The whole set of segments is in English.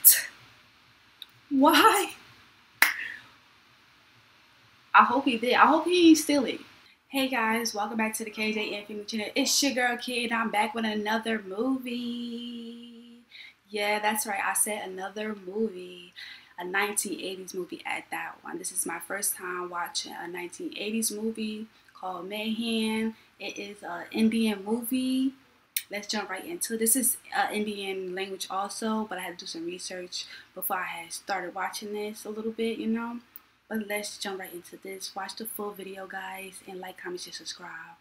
What? Why? I hope he did. I hope he still it. Hey guys, welcome back to the KJ Infinity channel. It's your girl Kid. I'm back with another movie. Yeah, that's right. I said another movie. A 1980s movie at that one. This is my first time watching a 1980s movie called Mahaan. It is an Indian movie let's jump right into it. This is uh, Indian language also, but I had to do some research before I had started watching this a little bit, you know. But let's jump right into this. Watch the full video, guys, and like, comment, share, subscribe.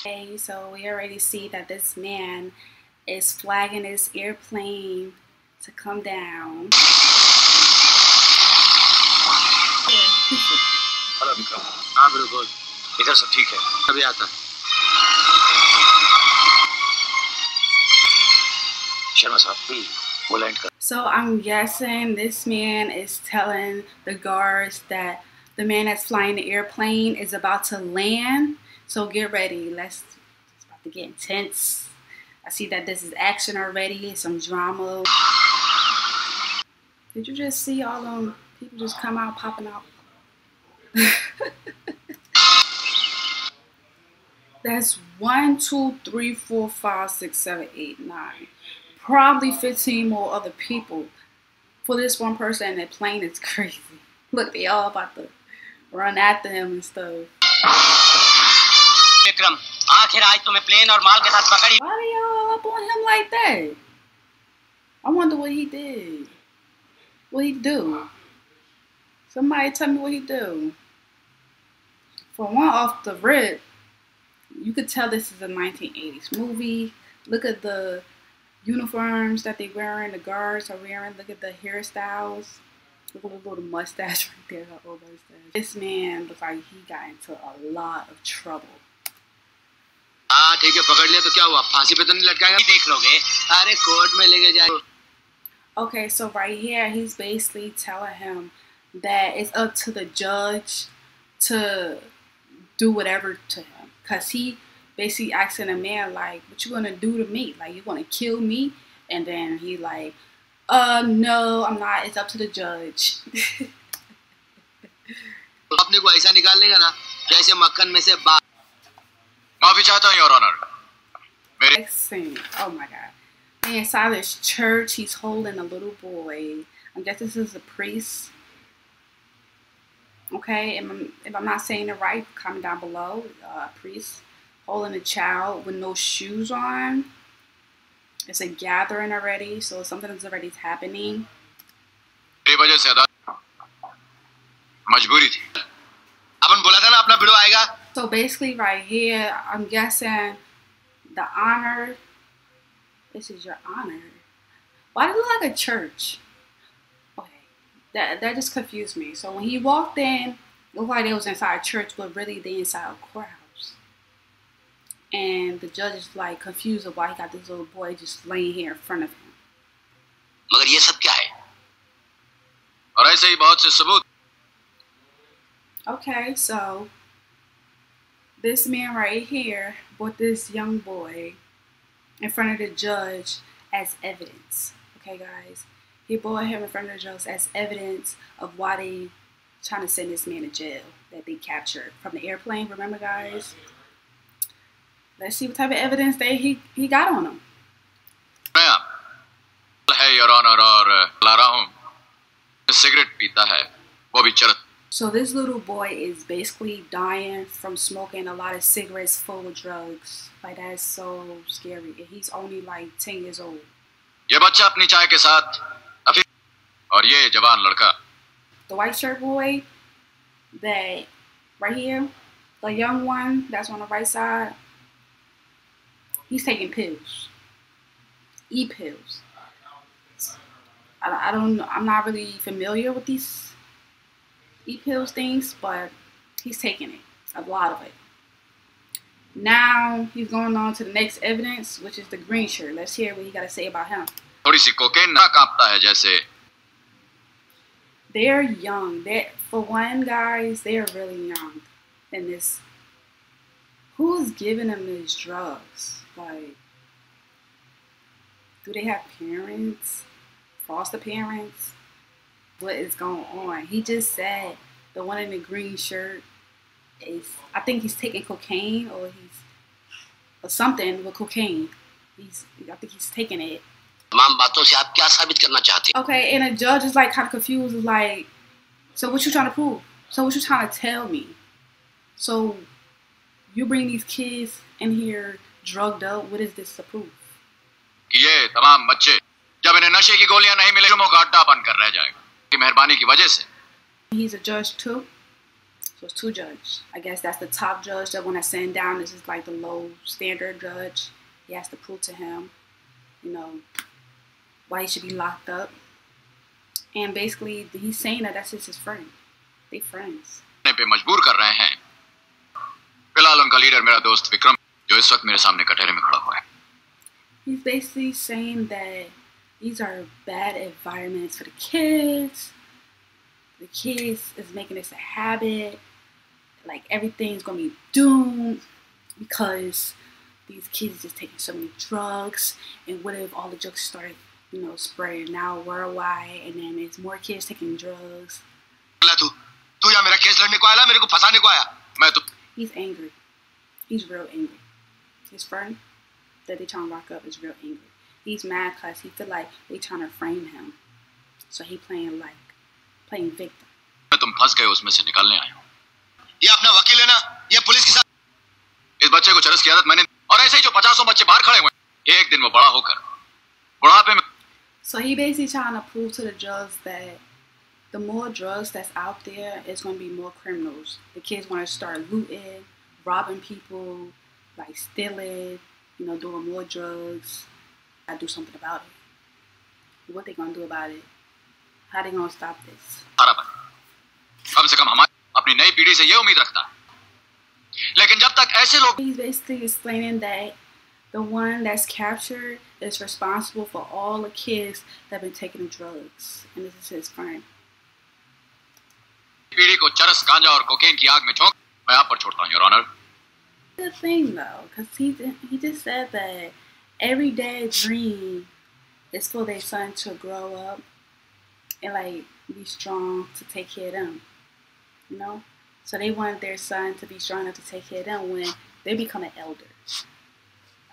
Okay, so we already see that this man is flagging his airplane to come down. Hello Vikram हाँ बिल्कुल इधर सब ठीक है अभी आता शर्मा साहब please वो लैंड कर So I'm guessing this man is telling the guards that the man that's flying the airplane is about to land. So get ready. Let's it's about to get intense. I see that this is action already, some drama. Did you just see all them people just come out popping out? That's one, two, three, four, five, six, seven, eight, nine. Probably 15 more other people for this one person and that plane is crazy. Look, they all about to run after him and stuff. Vikram, आखिर y'all up on him like that? I wonder what he did. What he do? Somebody tell me what he do For one off the rip, you could tell this is a 1980s movie. Look at the uniforms that they wearing, the guards are wearing. Look at the hairstyles. Look at the little mustache right there, the old mustache. This man looks like he got into a lot of trouble. हाँ ठीक है पकड़ लिया तो क्या हुआ फांसी पे तो नहीं लटकाएंगे देख लोगे अरे कोर्ट में लेके जाए Okay, so right here, he's basically telling him that it's up to the judge to do whatever to him. Because he basically asking a man, like, what you gonna do to me? Like, you gonna kill me? And then he like, uh, no, I'm not. It's up to the judge. अपने को ऐसा निकाल लेगा ना जैसे मक्खन में से बाहर माफी चाहता हूँ योर ऑनर मेरे Next scene. Oh my god. Inside this church, he's holding a little boy. I guess this is a priest. Okay, if I'm, if I'm not saying it right, comment down below. Uh, priest holding a child with no shoes on. It's a gathering already, so something is already happening. So basically, right here, I'm guessing the honor. This is your honor. Why do you look like a church? Okay, that that just confused me. So when he walked in, it looked like they was inside a church, but really they inside a courthouse. And the judge is like confused of why he got this little boy just laying here in front of him. मगर ये सब क्या है और ऐसे ही बहुत से सबूत Okay, so this man right here brought this young boy in front of the judge as evidence. Okay, guys, he brought him in front of the judge as evidence of why they trying to send this man to jail that they captured from the airplane. Remember, guys? Let's see what type of evidence they he he got on him. मैं है your honour और ला रहा हूँ cigarette पीता है वो भी चरत So this little boy is basically dying from smoking a lot of cigarettes full of drugs. Like that's so scary. And he's only like 10 years old. ये बच्चा अपनी चाय के साथ अभी और ये जवान लड़का The white shirt boy, that right here, the young one that's on the right side, he's taking pills, e pills. I, I don't know. I'm not really familiar with these e pills things, but he's taking it, a lot of it. Now he's going on to the next evidence, which is the green shirt. Let's hear what he got to say about him. थोड़ी सी cocaine ना कांपता है जैसे They're young. They, for one, guys, they're really young And this who's giving them these drugs? Like, do they have parents, foster parents? What is going on? He just said the one in the green shirt is, I think he's taking cocaine or he's, or something with cocaine. He's, I think he's taking it. तमाम बातों से आप क्या साबित करना चाहते हैं Okay, and the judge is like kind of confused. Is like, so what you trying to prove? So what you trying to tell me? So you bring these kids in here drugged up. What is this to prove? कि ये तमाम बच्चे जब इन्हें नशे की गोलियां नहीं मिले जुर्मों का अड्डा बनकर रह जाएगा की मेहरबानी की वजह से He's a judge too. So it's two judges. I guess that's the top judge. The one that's sitting down. This is like the low standard judge. He has to prove to him, you know, why he should be locked up. And basically, he's saying that that's just his friend. They friends. करने पे मजबूर कर रहे हैं फिलहाल उनका leader मेरा दोस्त विक्रम जो इस वक्त मेरे सामने कटहरे में खड़ा हुआ है He's basically saying that these are bad environments for the kids. The kids is making this a habit. Like everything's gonna be doomed because these kids just taking so many drugs. And what if all the drugs start, you know, spreading now worldwide, and then there's more kids taking drugs? अगला तू तू या मेरा case लड़ने को आया मेरे को फंसाने को आया मैं तो He's angry. He's real angry. His friend that they trying to lock up is real angry. He's mad because he feel like they trying to frame him. So he playing like, playing victim. मैं तुम फंस गए उसमें से निकलने आया हूँ ये अपना वकील है ना ये पुलिस के साथ इस बच्चे को चरस की आदत मैंने और ऐसे ही जो पचासों बच्चे बाहर खड़े हुए हैं, एक दिन वो बड़ा होकर बुढ़ापे में So he basically trying to prove to the drugs that the more drugs that's out there, it's going to be more criminals. The kids want to start looting, robbing people, like stealing, you know, doing more drugs. I do something about it. What they going to do about it? How they going to stop this? सारा बन कम से कम हमारी अपनी नई पीढ़ी से ये उम्मीद रखता है लेकिन जब तक ऐसे लोग He's basically explaining that the one that's captured is responsible for all the kids that have been taking drugs. And this is his friend. The thing though, because he, he just said that every day dream is for their son to grow up and like be strong to take care of them. You know? So they want their son to be strong enough to take care of them when they become an elder.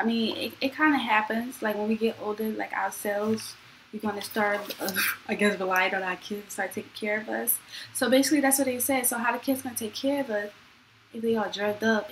I mean, it, it kind of happens. Like when we get older, like ourselves, we're going to start, uh, I guess, relying on our kids to start taking care of us. So basically, that's what they said. So how the kids going to take care of us if they all drugged up?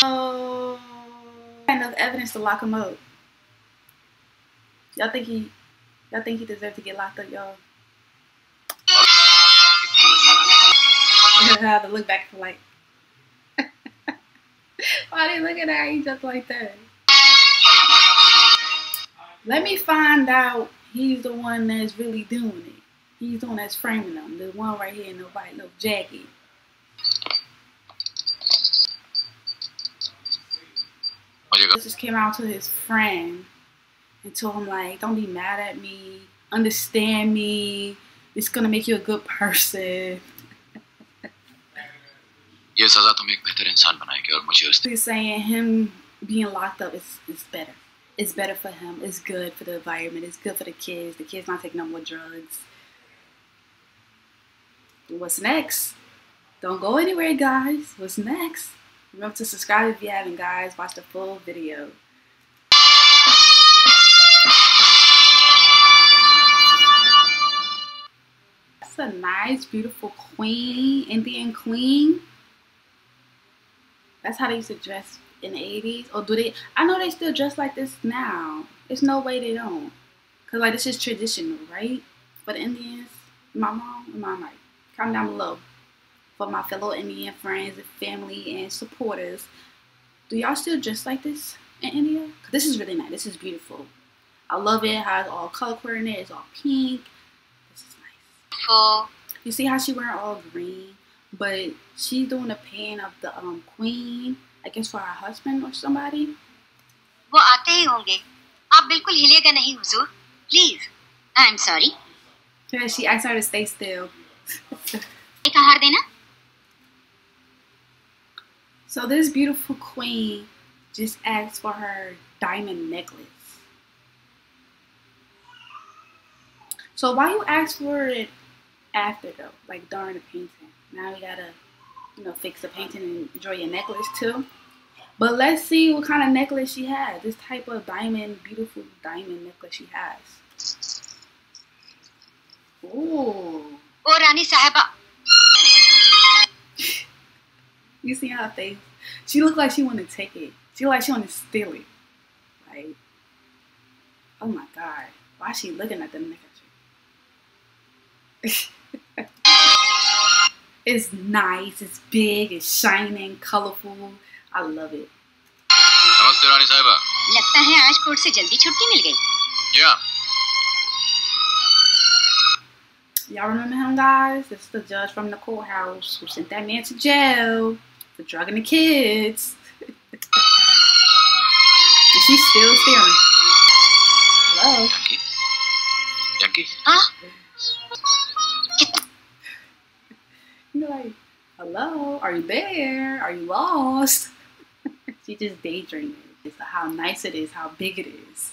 So, enough evidence to lock him up. Y'all think he, y'all think he deserved to get locked up, y'all? have to look back for like why they looking at you just like that? Let me find out he's the one that's really doing it. He's the one that's framing them. The one right here in the white little jacket. This just came out to his friend and told him like, don't be mad at me, understand me. It's gonna make you a good person. ये सजा तुम्हें एक बेहतर इंसान बनाएगी और मुझे उस He's saying him being locked up is, is better. It's better for him. It's good for the environment. It's good for the kids. The kids not taking no more drugs. What's next? Don't go anywhere, guys. What's next? Remember to subscribe if you haven't, guys. Watch the full video. That's a nice, beautiful queen, Indian queen. That's how they used to dress in the 80s. Or do they? I know they still dress like this now. There's no way they don't. Because, like, this is traditional, right? For the Indians. my mom? Am I right? Comment down below. For my fellow Indian friends and family and supporters. Do y'all still dress like this in India? 'Cause This is really nice. This is beautiful. I love it how it's all color coordinated. It's all pink. This is nice. for You see how she wearing all green, but she's doing a pain of the um queen, I guess for her husband or somebody. वो आते ही होंगे आप बिल्कुल हिलेगा नहीं हुजूर please I am sorry Yeah, she asked her to stay still. एक आहार देना So this beautiful queen just asked for her diamond necklace. So why you ask for it after though, like during the painting? Now we gotta, you know, fix the painting and enjoy your necklace too. But let's see what kind of necklace she has. This type of diamond, beautiful diamond necklace she has. Ooh. Oh, Rani Sahiba. you see her face? She looks like she wanna take it. She like she wanna steal it. Like, oh my God. Why is she looking at the necklace? it's nice. It's big. It's shining, colorful. I love it. नमस्ते रानी साहिबा लगता है आज court से जल्दी छुट्टी मिल गई जी हाँ Y'all remember him, guys? This is the judge from the courthouse who sent that man to jail for drugging the kids. and she's still staring. Hello? Janaki Janaki हाँ hello? Are you there? Are you lost? she just daydreaming. Just how nice it is, how big it is.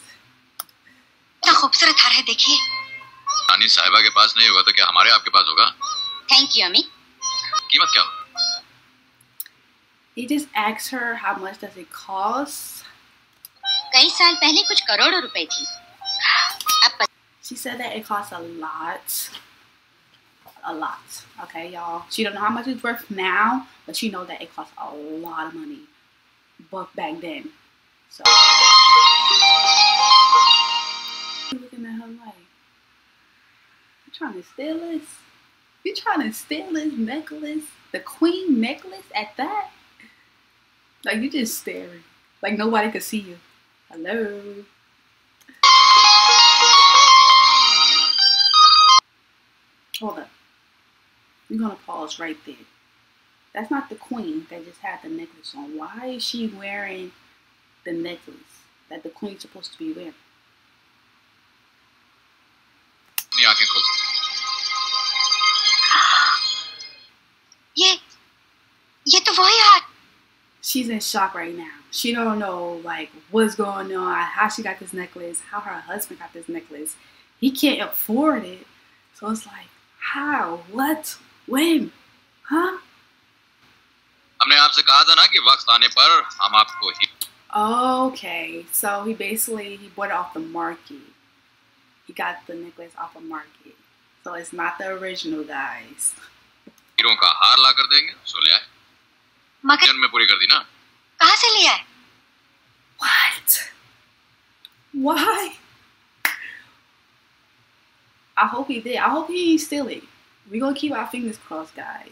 कितना खूबसूरत हार है देखिए रानी साहिबा के पास नहीं होगा तो क्या हमारे आपके पास होगा थैंक यू अमी कीमत क्या होगी He just asked her how much does it cost. कई साल पहले कुछ करोड़ों रुपए थी अब पता She said that it costs a lot. A lot. Okay, y'all. She don't know how much it's worth now, but she know that it costs a lot of money. But back then. So looking at her like You trying to steal this? You trying to steal this necklace? The queen necklace at that? Like you just staring. Like nobody could see you. Hello. Hold up. We're going to pause right there. That's not the queen that just had the necklace on. Why is she wearing the necklace that the queen's supposed to be wearing? She's in shock right now. She don't know like what's going on, how she got this necklace, how her husband got this necklace. He can't afford it. So it's like, how? What? When? Huh? हमने आपसे कहा था ना कि वक्त आने पर हम आपको ही Okay, so he basically he bought it off the market. He got the necklace off the market, so it's not the original, guys. हीरों का हार ला कर देंगे सो ले आए मगर जन्म में पूरी कर दी ना कहाँ से लिया है What? Why? I hope he did. I hope he didn't steal it. We're gonna keep our fingers crossed, guys.